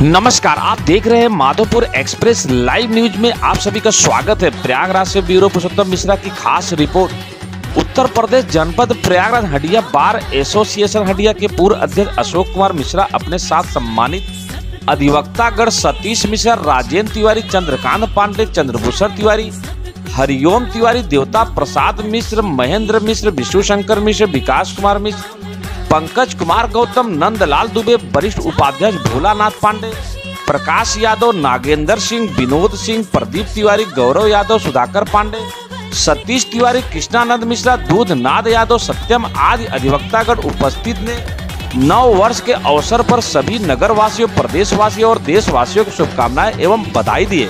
नमस्कार, आप देख रहे हैं माधोपुर एक्सप्रेस लाइव न्यूज़ में आप सभी का स्वागत है। प्रयागराज से ब्यूरो पुरुषोत्तम मिश्रा की खास रिपोर्ट। उत्तर प्रदेश जनपद प्रयागराज हडिया बार एसोसिएशन हडिया के पूर्व अध्यक्ष अशोक कुमार मिश्रा अपने साथ सम्मानित अधिवक्तागढ़ सतीश मिश्रा, राजेंद्र तिवारी, चंद्रकांत पांडे, चंद्रभूषण तिवारी, हरिओम तिवारी, देवता प्रसाद मिश्र, महेंद्र मिश्र विष्णु शंकर मिश्र, विकास कुमार मिश्र पंकज कुमार गौतम, नंदलाल दुबे, वरिष्ठ उपाध्यक्ष भोलानाथ पांडे, प्रकाश यादव, नागेंद्र सिंह, विनोद सिंह, प्रदीप तिवारी, गौरव यादव, सुधाकर पांडे, सतीश तिवारी, कृष्णानंद मिश्रा दूध नाद यादव, सत्यम आदि अधिवक्तागण उपस्थित ने नव वर्ष के अवसर पर सभी नगर वासियों प्रदेशवासियों और देशवासियों को शुभकामनाएँ एवं बधाई दिए।